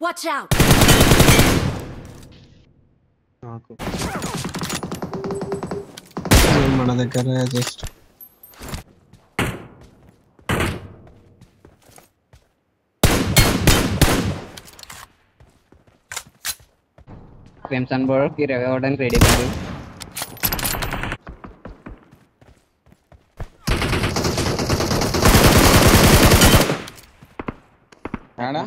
Watch out! మన దగ్గర just crimson board కి రివైవ్ అవ్వడానికి రెడీ ready. ఏడా